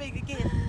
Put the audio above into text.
big again.